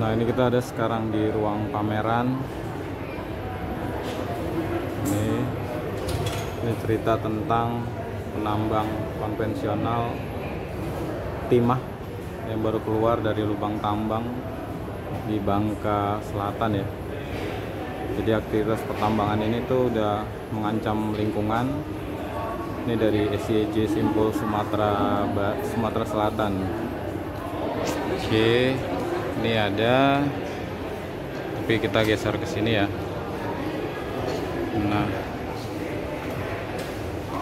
Nah ini kita ada sekarang di ruang pameran. Ini, ini cerita tentang penambang konvensional timah yang baru keluar dari lubang tambang di Bangka Selatan ya. Jadi aktivitas pertambangan ini tuh udah mengancam lingkungan. Ini dari SCJ Simpul Sumatera Sumatera Selatan. Oke, ini ada tapi kita geser ke sini ya. Nah,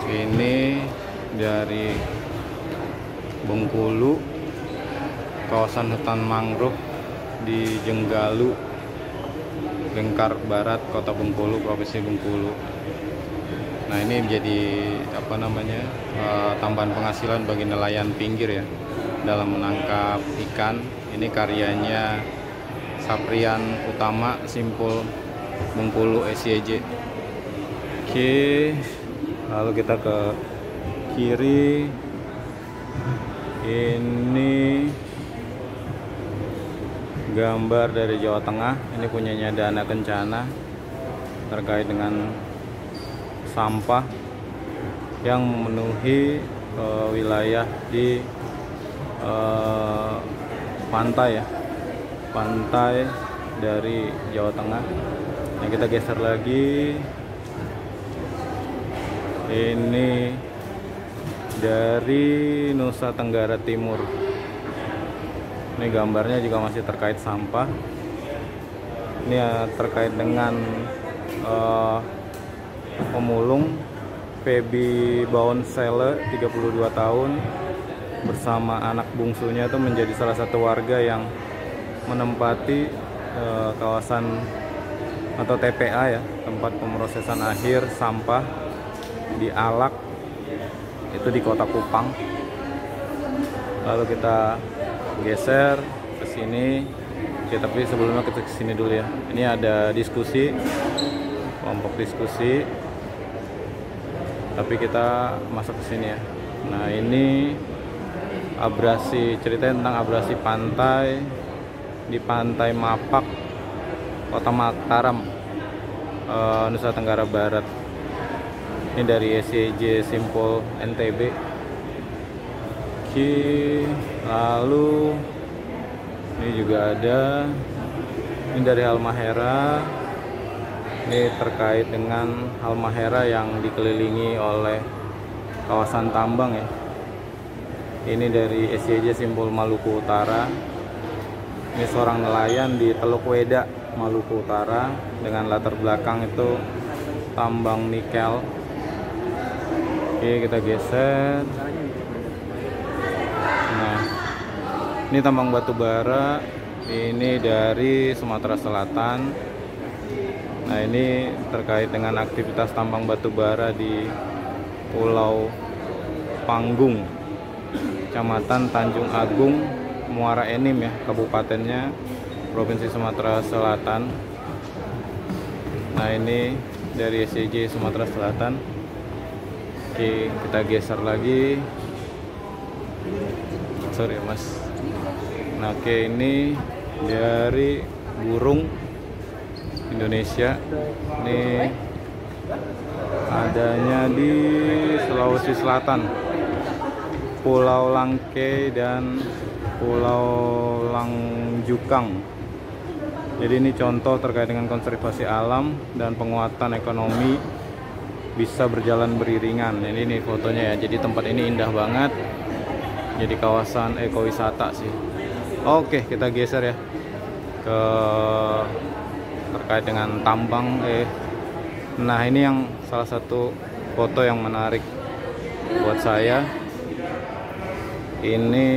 ini dari Bengkulu kawasan hutan mangrove di Jenggalu Lengkar Barat Kota Bengkulu Provinsi Bengkulu nah ini menjadi apa namanya eh, tambahan penghasilan bagi nelayan pinggir ya dalam menangkap ikan ini karyanya Saprian Utama Simpul Bengkulu SYJ oke lalu kita ke kiri. Ini gambar dari Jawa Tengah. Ini punyanya Dana Kencana terkait dengan sampah yang memenuhi eh, wilayah di eh, pantai ya. Pantai dari Jawa Tengah. Yang kita geser lagi. Ini dari Nusa Tenggara Timur. Ini gambarnya juga masih terkait sampah. Ini ya terkait dengan eh, pemulung Feby Baunsele 32 tahun bersama anak bungsunya itu menjadi salah satu warga yang menempati eh, kawasan atau TPA ya tempat pemrosesan akhir sampah di Alak itu di kota Kupang. Lalu kita geser ke sini. Oke, tapi sebelumnya kita ke sini dulu ya. Ini ada diskusi kelompok diskusi. Tapi kita masuk ke sini ya. Nah ini abrasi ceritanya tentang abrasi pantai di pantai Mapak kota Mataram eh, Nusa Tenggara Barat. Ini dari SCJ Simpul NTB Oke, lalu ini juga ada. Ini dari Halmahera. Ini terkait dengan Halmahera yang dikelilingi oleh kawasan tambang ya ini dari SCJ Simpul Maluku Utara. Ini seorang nelayan di Teluk Weda Maluku Utara. Dengan latar belakang itu tambang nikel. Oke kita geser. Nah ini tambang batu bara. Ini dari Sumatera Selatan. Nah ini terkait dengan aktivitas tambang batu bara di Pulau Panggung Kecamatan Tanjung Agung Muara Enim ya kabupatennya Provinsi Sumatera Selatan. Nah ini dari SCJ Sumatera Selatan. Oke kita geser lagi. Sorry mas. Nah oke ini dari burung Indonesia. Ini adanya di Sulawesi Selatan Pulau Langke dan Pulau Langjukang. Jadi ini contoh terkait dengan konservasi alam dan penguatan ekonomi bisa berjalan beriringan. Ini nih fotonya ya. Jadi tempat ini indah banget. Jadi kawasan ekowisata sih. Oke kita geser ya ke terkait dengan tambang eh. Nah ini yang salah satu foto yang menarik buat saya ini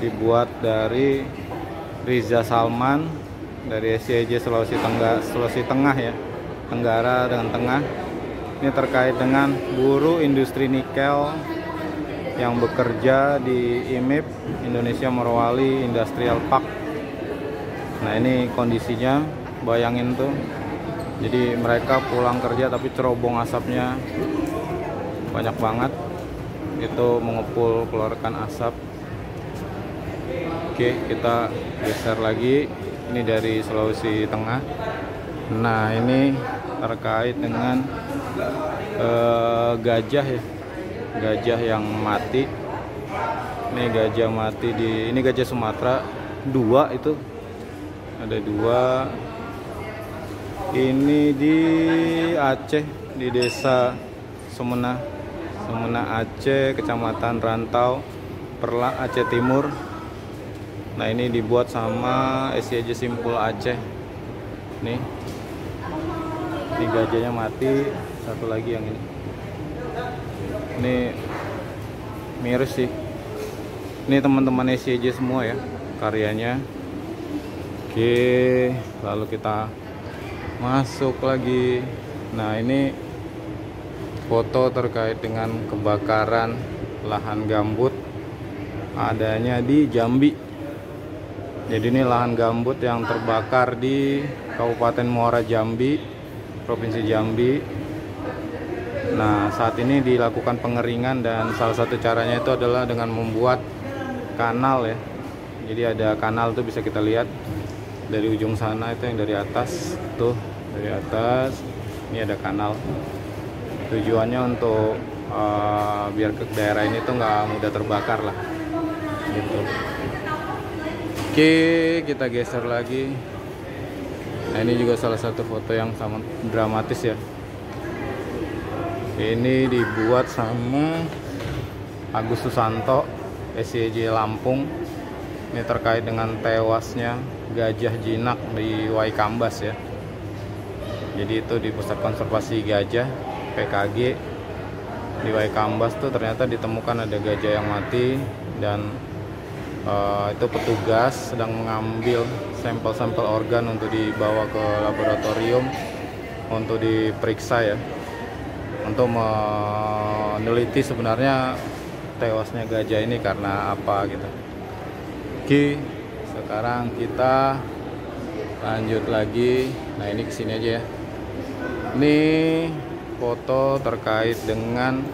dibuat dari Riza Salman dari SCJ Sulawesi Tenggara Sulawesi Tengah ya Tenggara dengan Tengah. Ini terkait dengan buruh industri nikel yang bekerja di IMIP Indonesia Morowali Industrial Park. Nah ini kondisinya bayangin tuh. Jadi mereka pulang kerja tapi cerobong asapnya banyak banget itu mengepul keluarkan asap. Oke kita geser lagi. Ini dari Sulawesi Tengah. Nah ini terkait dengan uh, gajah ya. Gajah yang mati. Ini gajah mati di ini gajah Sumatera. Dua itu. Ada dua. Ini di Aceh di desa Semena Semena Aceh kecamatan Rantau Perla Aceh Timur. Nah ini dibuat sama SCJ Simpul Aceh. Nih. Ini gajahnya mati satu lagi yang ini. Ini miris sih. Ini teman-teman SCJ semua ya karyanya. Oke lalu kita masuk lagi. Nah ini foto terkait dengan kebakaran lahan gambut adanya di Jambi jadi ini lahan gambut yang terbakar di Kabupaten Muara Jambi Provinsi Jambi. Nah, saat ini dilakukan pengeringan dan salah satu caranya itu adalah dengan membuat kanal ya. Jadi ada kanal tuh bisa kita lihat dari ujung sana itu yang dari atas tuh dari atas ini ada kanal. Tujuannya untuk uh, biar ke daerah ini tuh nggak mudah terbakar lah. Gitu. Oke, kita geser lagi Nah ini juga salah satu foto yang sangat dramatis ya. Ini dibuat sama Agus Susanto, SCJ Lampung. Ini terkait dengan tewasnya gajah jinak di Waikambas ya. Jadi itu di Pusat Konservasi Gajah PKG di Waikambas tuh ternyata ditemukan ada gajah yang mati dan uh, itu petugas sedang mengambil sampel-sampel organ untuk dibawa ke laboratorium untuk diperiksa ya. Untuk meneliti sebenarnya tewasnya gajah ini karena apa gitu. Oke sekarang kita lanjut lagi. Nah ini ke sini aja ya. Ini foto terkait dengan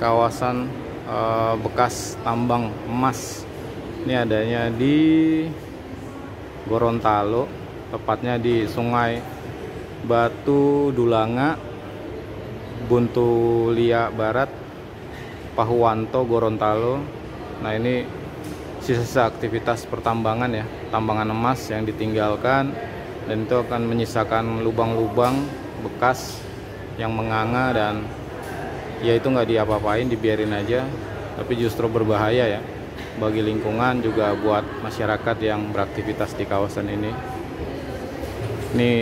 kawasan uh, bekas tambang emas. Ini adanya di Gorontalo tepatnya di Sungai Batu Dulanga Buntulia Barat Pahuwanto Gorontalo. Nah ini sisa-sisa aktivitas pertambangan ya tambangan emas yang ditinggalkan dan itu akan menyisakan lubang-lubang bekas yang menganga dan ya itu nggak diapa-apain dibiarin aja tapi justru berbahaya ya bagi lingkungan juga buat masyarakat yang beraktivitas di kawasan ini. Ini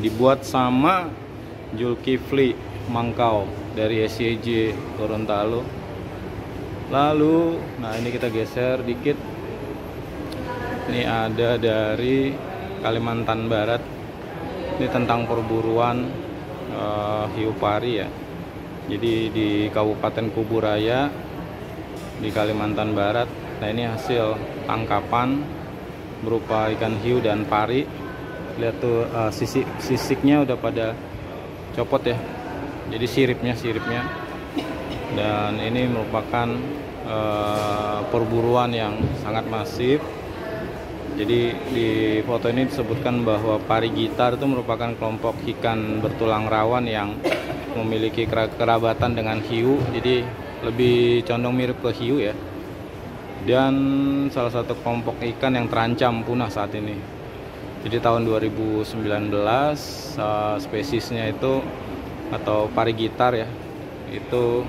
dibuat sama Julkifli Mangkau dari SCJ Gorontalo. Lalu, nah ini kita geser dikit. Ini ada dari Kalimantan Barat. Ini tentang perburuan uh, hiu pari ya. Jadi di Kabupaten Kuburaya di Kalimantan Barat. Nah ini hasil tangkapan berupa ikan hiu dan pari. Lihat tuh uh, sisik sisiknya udah pada copot ya. Jadi siripnya siripnya. Dan ini merupakan uh, perburuan yang sangat masif. Jadi di foto ini disebutkan bahwa pari gitar itu merupakan kelompok ikan bertulang rawan yang memiliki kerabatan dengan hiu. Jadi lebih condong mirip ke hiu ya. Dan salah satu kelompok ikan yang terancam punah saat ini. Jadi tahun 2019 uh, spesiesnya itu atau pari gitar ya itu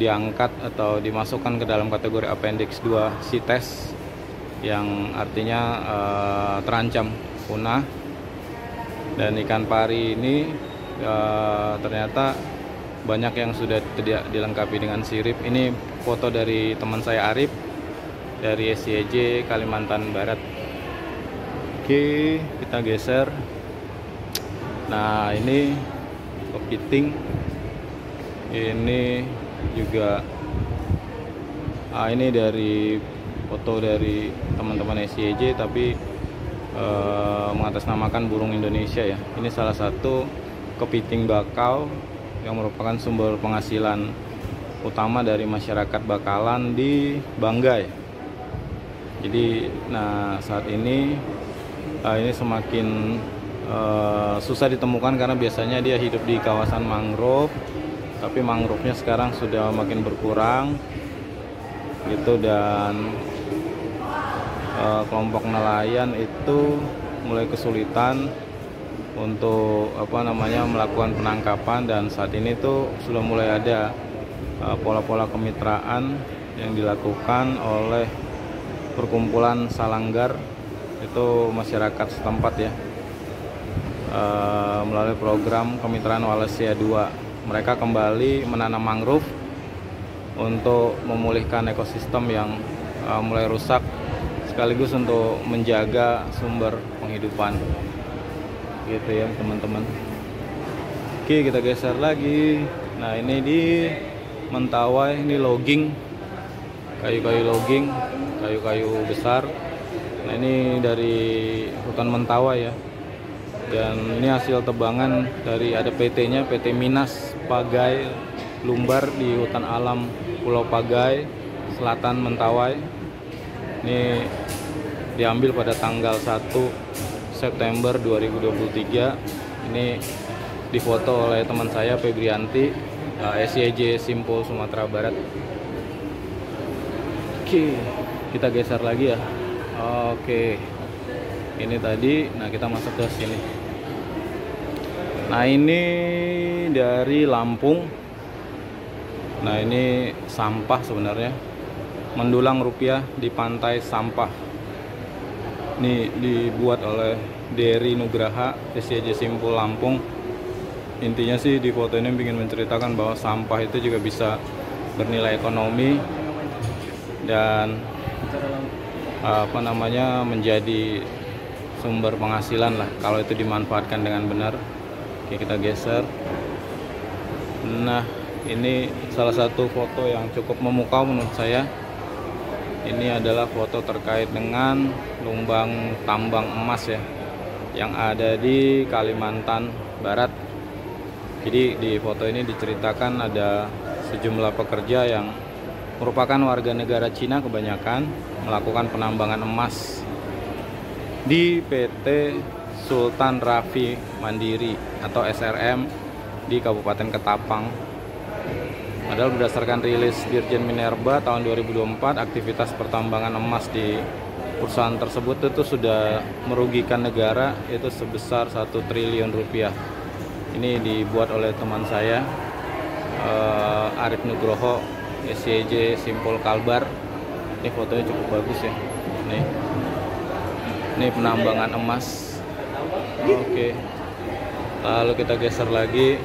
diangkat atau dimasukkan ke dalam kategori appendix 2 CITES yang artinya uh, terancam punah. Dan ikan pari ini uh, ternyata banyak yang sudah tidak dilengkapi dengan sirip. Ini foto dari teman saya Arif dari SCJ Kalimantan Barat. Oke kita geser. Nah ini kepiting. Ini juga ah, ini dari foto dari teman-teman SCJ tapi eh, mengatasnamakan burung Indonesia ya ini salah satu kepiting bakau yang merupakan sumber penghasilan utama dari masyarakat Bakalan di Banggai. Jadi, nah saat ini uh, ini semakin uh, susah ditemukan karena biasanya dia hidup di kawasan mangrove tapi mangrove-nya sekarang sudah makin berkurang gitu dan uh, kelompok nelayan itu mulai kesulitan untuk apa namanya melakukan penangkapan dan saat ini tuh sudah mulai ada pola-pola uh, kemitraan yang dilakukan oleh perkumpulan Salanggar itu masyarakat setempat ya. Uh, melalui program kemitraan Walesia 2 mereka kembali menanam mangrove untuk memulihkan ekosistem yang uh, mulai rusak sekaligus untuk menjaga sumber penghidupan gitu ya teman-teman. Oke kita geser lagi. Nah ini di Mentawai ini logging. Kayu-kayu logging kayu-kayu besar. Nah ini dari hutan Mentawai ya. Dan ini hasil tebangan dari ada PT nya PT Minas Pagai Lumbar di hutan alam Pulau Pagai Selatan Mentawai ini diambil pada tanggal 1 September 2023 ini difoto oleh teman saya Febrianti uh, SYJ Simpul Sumatera Barat. Oke. Kita geser lagi ya? Oke. Ini tadi nah kita masuk ke sini. Nah ini dari Lampung. Nah ini sampah sebenarnya mendulang rupiah di pantai sampah. Ini dibuat oleh Derry Nugraha SCJ Simpul Lampung. Intinya sih di foto ini ingin menceritakan bahwa sampah itu juga bisa bernilai ekonomi dan apa namanya menjadi sumber penghasilan lah. Kalau itu dimanfaatkan dengan benar oke kita geser. Nah ini salah satu foto yang cukup memukau menurut saya ini adalah foto terkait dengan lumbang tambang emas ya yang ada di Kalimantan Barat. Jadi di foto ini diceritakan ada sejumlah pekerja yang merupakan warga negara Cina kebanyakan melakukan penambangan emas di PT Sultan Rafi Mandiri atau SRM di Kabupaten Ketapang Padahal berdasarkan rilis Dirjen Minerba tahun 2024, aktivitas pertambangan emas di perusahaan tersebut itu sudah merugikan negara itu sebesar satu triliun rupiah. Ini dibuat oleh teman saya uh, Arif Nugroho SCJ Simpul Kalbar. Ini fotonya cukup bagus ya. Nih. Ini penambangan emas. Oke. Lalu kita geser lagi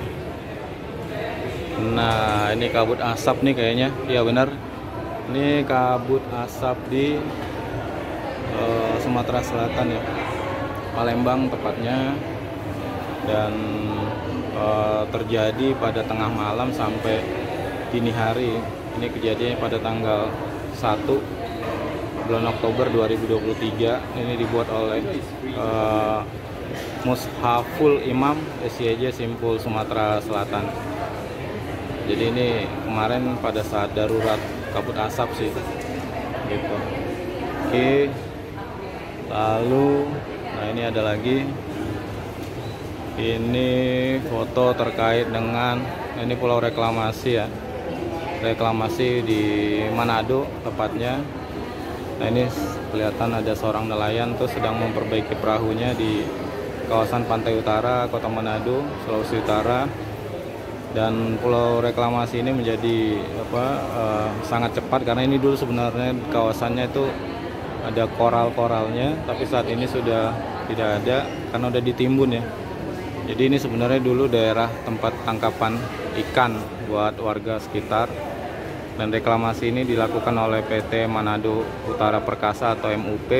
Nah, ini kabut asap nih kayaknya. Iya benar. Ini kabut asap di uh, Sumatera Selatan ya. Palembang tepatnya. Dan uh, terjadi pada tengah malam sampai dini hari. Ini kejadiannya pada tanggal 1 bulan Oktober 2023. Ini dibuat oleh uh, Mushaful Imam SYJ Simpul Sumatera Selatan jadi ini kemarin pada saat darurat kabut asap sih gitu. Oke. Lalu nah ini ada lagi. Ini foto terkait dengan ini pulau reklamasi ya. Reklamasi di Manado tepatnya. Nah ini kelihatan ada seorang nelayan tuh sedang memperbaiki perahunya di kawasan pantai utara kota Manado Sulawesi Utara dan pulau reklamasi ini menjadi apa uh, sangat cepat karena ini dulu sebenarnya kawasannya itu ada koral-koralnya tapi saat ini sudah tidak ada karena udah ditimbun ya. Jadi ini sebenarnya dulu daerah tempat tangkapan ikan buat warga sekitar. Dan reklamasi ini dilakukan oleh PT Manado Utara Perkasa atau MUP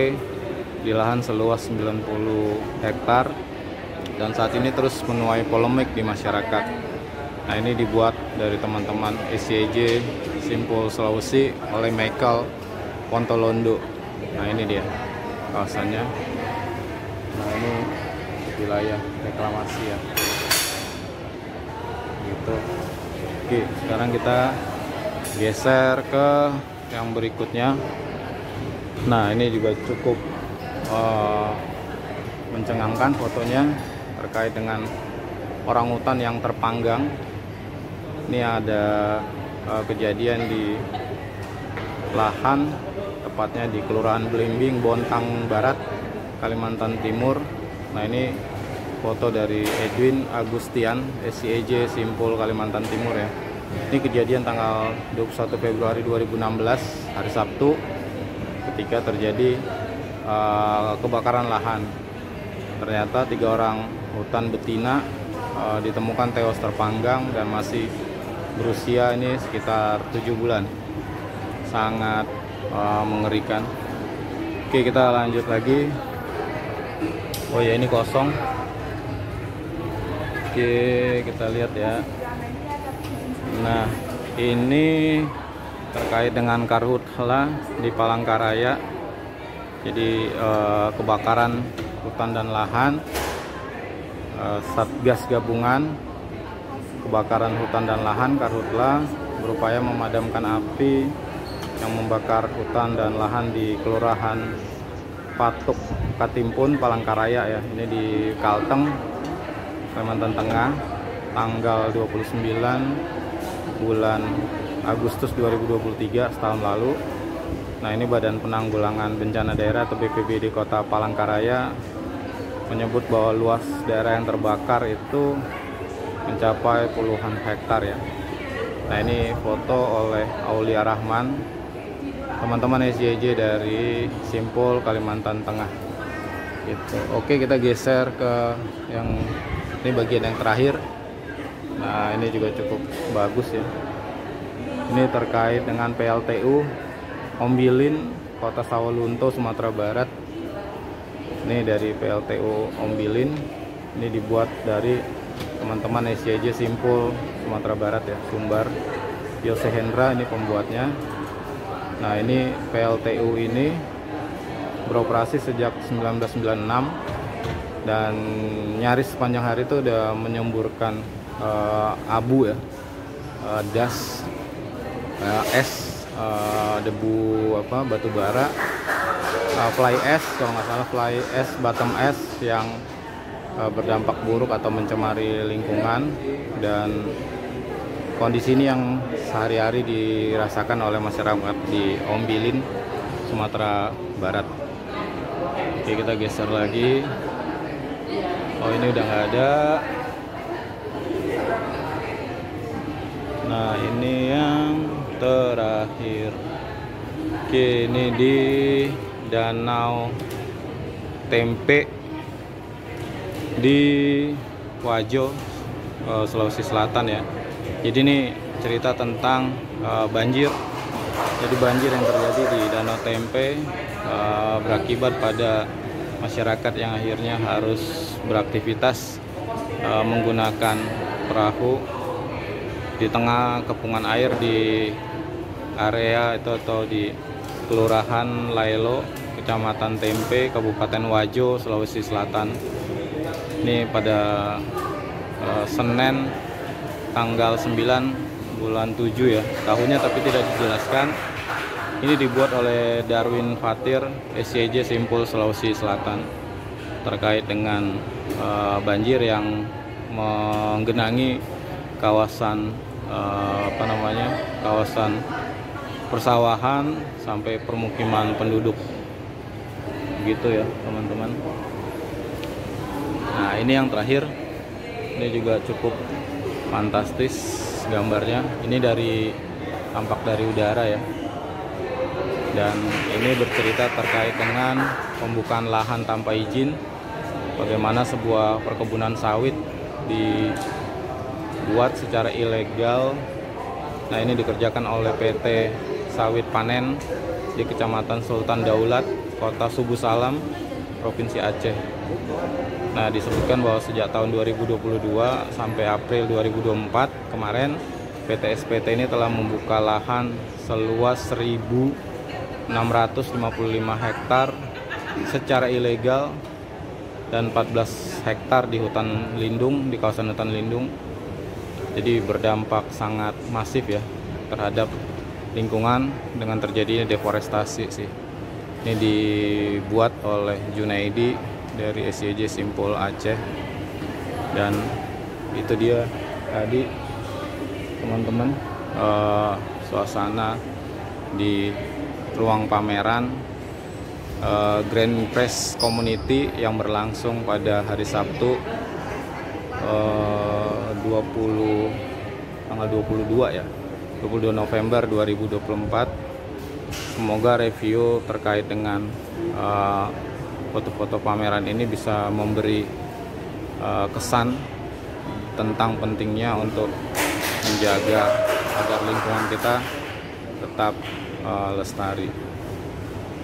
di lahan seluas 90 hektar. Dan saat ini terus menuai polemik di masyarakat Nah ini dibuat dari teman-teman SCJ Simpul Sulawesi oleh Michael Pontolondo. Nah ini dia kawasannya. Nah ini wilayah reklamasi ya. Gitu. Oke sekarang kita geser ke yang berikutnya. Nah ini juga cukup uh, mencengangkan fotonya terkait dengan orang hutan yang terpanggang ini ada uh, kejadian di lahan tepatnya di Kelurahan Belimbing Bontang Barat Kalimantan Timur. Nah ini foto dari Edwin Agustian SCEJ Simpul Kalimantan Timur ya. Ini kejadian tanggal 21 Februari 2016 hari Sabtu ketika terjadi uh, kebakaran lahan. Ternyata tiga orang hutan betina uh, ditemukan tewas terpanggang dan masih berusia ini sekitar tujuh bulan. Sangat uh, mengerikan. Oke kita lanjut lagi. Oh ya ini kosong. Oke kita lihat ya. Nah ini terkait dengan karhutla di Palangkaraya. Jadi uh, kebakaran hutan dan lahan uh, Satgas gabungan kebakaran hutan dan lahan Karhutla berupaya memadamkan api yang membakar hutan dan lahan di Kelurahan Patuk Katimpun Palangkaraya ya. Ini di Kalteng Kalimantan Tengah tanggal 29 bulan Agustus 2023 setahun lalu. Nah ini Badan Penanggulangan Bencana Daerah atau BPBD Kota Palangkaraya menyebut bahwa luas daerah yang terbakar itu mencapai puluhan hektar ya. Nah ini foto oleh Aulia Rahman, teman-teman SJJ dari Simpul Kalimantan Tengah. Gitu. Oke kita geser ke yang ini bagian yang terakhir. Nah ini juga cukup bagus ya. Ini terkait dengan PLTU Ombilin Kota Sawalunto Sumatera Barat. Ini dari PLTU Ombilin. Ini dibuat dari teman-teman SJJ Simpul Sumatera Barat ya Sumbar. Yose Hendra ini pembuatnya. Nah ini PLTU ini beroperasi sejak 1996 dan nyaris sepanjang hari itu udah menyemburkan uh, abu ya. Uh, das uh, es uh, debu apa batu bara. Uh, fly es kalau nggak salah fly es bottom es yang berdampak buruk atau mencemari lingkungan dan kondisi ini yang sehari-hari dirasakan oleh masyarakat di Ombilin, Sumatera Barat. Oke kita geser lagi. Oh ini udah nggak ada. Nah ini yang terakhir. Oke ini di Danau Tempe di Wajo uh, Sulawesi Selatan ya. Jadi ini cerita tentang uh, banjir. Jadi banjir yang terjadi di Danau Tempe uh, berakibat pada masyarakat yang akhirnya harus beraktivitas menggunakan perahu di tengah kepungan air di area itu atau di Kelurahan Lailo, Kecamatan Tempe, Kabupaten Wajo, Sulawesi Selatan ini pada uh, Senin tanggal 9 bulan 7 ya. Tahunnya tapi tidak dijelaskan. Ini dibuat oleh Darwin Fatir SCJ Simpul Sulawesi Selatan terkait dengan uh, banjir yang menggenangi kawasan uh, apa namanya kawasan persawahan sampai permukiman penduduk. Gitu ya teman-teman nah ini yang terakhir. Ini juga cukup fantastis gambarnya. Ini dari tampak dari udara ya. Dan ini bercerita terkait dengan pembukaan lahan tanpa izin. Bagaimana sebuah perkebunan sawit dibuat secara ilegal. Nah ini dikerjakan oleh PT Sawit Panen di Kecamatan Sultan Daulat Kota Subuh Salam Provinsi Aceh Nah, disebutkan bahwa sejak tahun 2022 sampai April 2024 kemarin PT SPT ini telah membuka lahan seluas 1.655 hektar secara ilegal dan 14 hektar di hutan lindung di kawasan hutan lindung. Jadi berdampak sangat masif ya terhadap lingkungan dengan terjadinya deforestasi sih. Ini dibuat oleh Junaidi dari SCJ Simpul Aceh. Dan itu dia tadi teman-teman. Uh, suasana di ruang pameran uh, Grand Press Community yang berlangsung pada hari Sabtu uh, 20 tanggal 22 ya 22 November 2024 semoga review terkait dengan foto-foto uh, pameran ini bisa memberi uh, kesan tentang pentingnya untuk menjaga agar lingkungan kita tetap uh, lestari.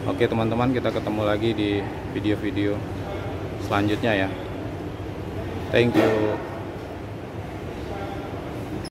Oke teman-teman kita ketemu lagi di video-video selanjutnya ya. Thank you.